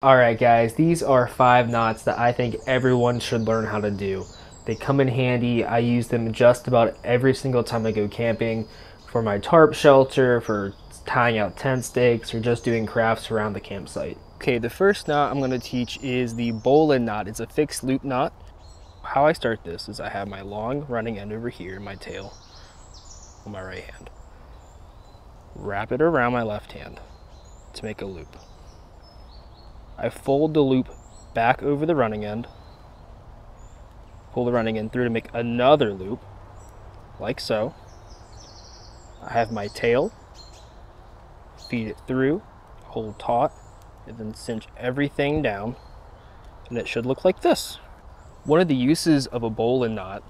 Alright guys, these are five knots that I think everyone should learn how to do. They come in handy. I use them just about every single time I go camping for my tarp shelter, for tying out tent stakes, or just doing crafts around the campsite. Okay, the first knot I'm going to teach is the bowline knot. It's a fixed loop knot. How I start this is I have my long running end over here, my tail, on my right hand. Wrap it around my left hand to make a loop. I fold the loop back over the running end, pull the running end through to make another loop, like so. I have my tail, feed it through, hold taut, and then cinch everything down, and it should look like this. One of the uses of a bowline knot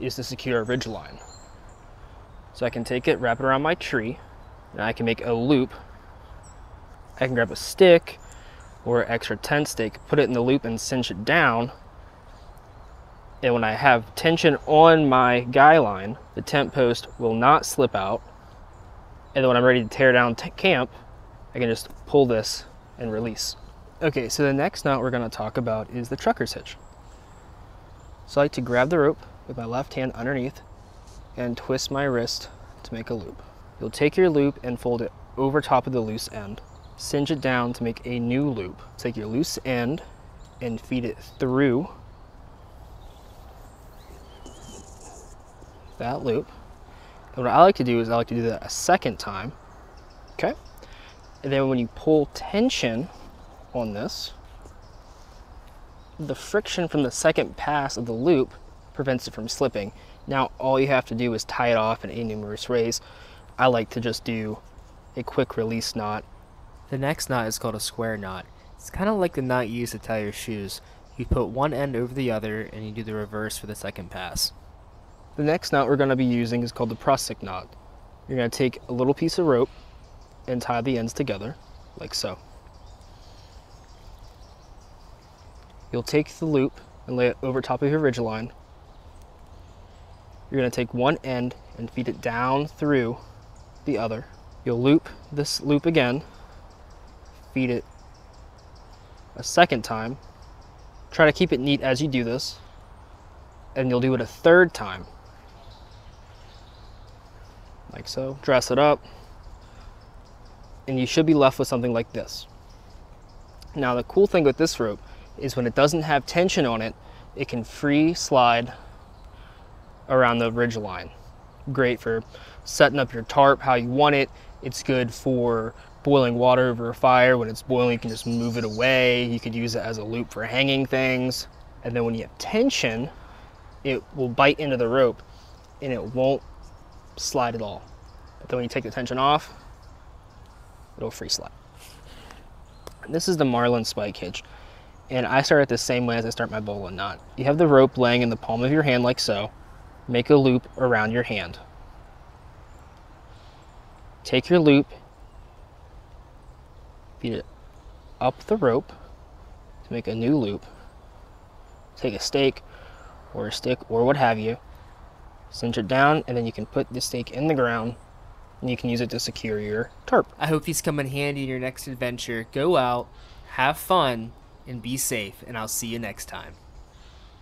is to secure a ridge line. So I can take it, wrap it around my tree, and I can make a loop. I can grab a stick or extra tent stake, put it in the loop and cinch it down. And when I have tension on my guy line, the tent post will not slip out. And then when I'm ready to tear down camp, I can just pull this and release. Okay, so the next knot we're gonna talk about is the trucker's hitch. So I like to grab the rope with my left hand underneath and twist my wrist to make a loop. You'll take your loop and fold it over top of the loose end cinch it down to make a new loop. Take your loose end and feed it through that loop. And what I like to do is I like to do that a second time, okay? And then when you pull tension on this, the friction from the second pass of the loop prevents it from slipping. Now all you have to do is tie it off in a numerous ways. I like to just do a quick release knot the next knot is called a square knot. It's kind of like the knot you use to tie your shoes. You put one end over the other and you do the reverse for the second pass. The next knot we're going to be using is called the prusik knot. You're going to take a little piece of rope and tie the ends together, like so. You'll take the loop and lay it over top of your ridge line. You're going to take one end and feed it down through the other. You'll loop this loop again feed it a second time. Try to keep it neat as you do this. And you'll do it a third time. Like so. Dress it up. And you should be left with something like this. Now the cool thing with this rope is when it doesn't have tension on it, it can free slide around the ridge line. Great for setting up your tarp how you want it. It's good for boiling water over a fire. When it's boiling, you can just move it away. You could use it as a loop for hanging things. And then when you have tension, it will bite into the rope and it won't slide at all. But then when you take the tension off, it'll free slide. This is the Marlin spike hitch. And I start it the same way as I start my bowline knot. You have the rope laying in the palm of your hand like so. Make a loop around your hand. Take your loop feed it up the rope to make a new loop. Take a stake or a stick or what have you, cinch it down, and then you can put the stake in the ground and you can use it to secure your tarp. I hope these come in handy in your next adventure. Go out, have fun, and be safe, and I'll see you next time.